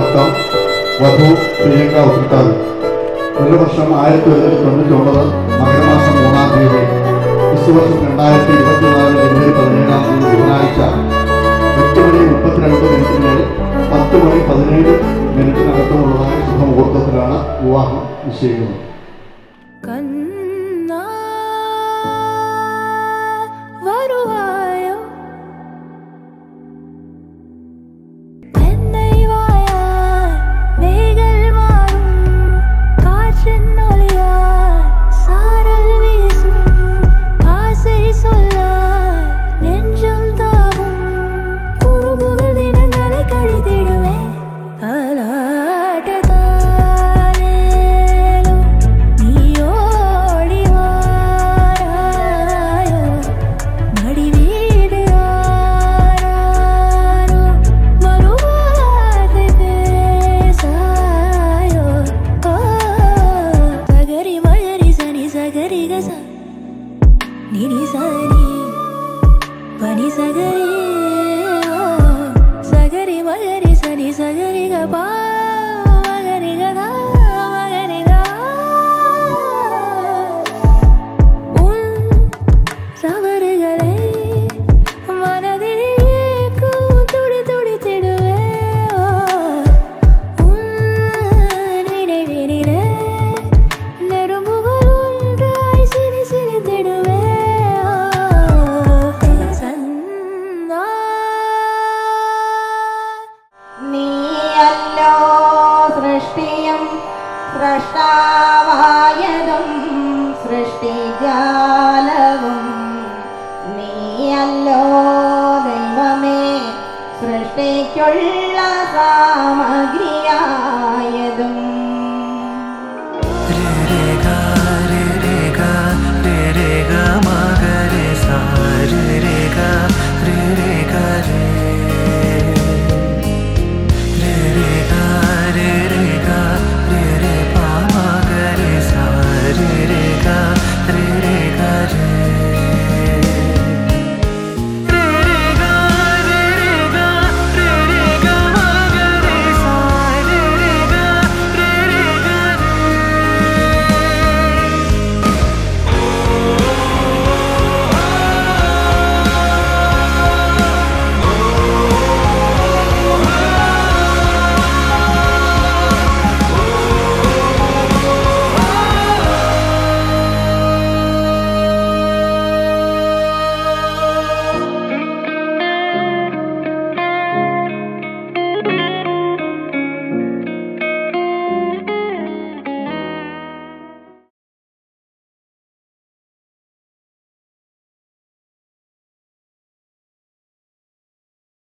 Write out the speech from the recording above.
അത്തം വധു പ്രിയങ്ക ഉത്രട്ടാതി കൊല്ലവർഷം ആയിരത്തി തൊള്ളായിരത്തി തൊണ്ണൂറ്റി ഒമ്പത് മകരമാസം മൂന്നാം തീയതി ക്രിസ്തുവർഷം രണ്ടായിരത്തി ഇരുപത്തിനാല് ജനുവരി പതിനേഴാം തീയതി ബുധനാഴ്ച എട്ട് മണി മുപ്പത്തിരണ്ട് മിനിറ്റിന് പത്ത് മണി പതിനേഴ് മിനിറ്റിനകത്തുമുള്ളതായ ശുഭമുഹൂർത്തത്തിലാണ് വിവാഹം നിശ്ചയിക്കുന്നത്. सगरे सगरे मि सनि सगरे ग സൃഷ്ടാവായതും സൃഷ്ടിജാലവും നീയല്ലോ ദൈവമേ സൃഷ്ടിക്കുള്ള സാമഗ്രിയായതും. रे रे गा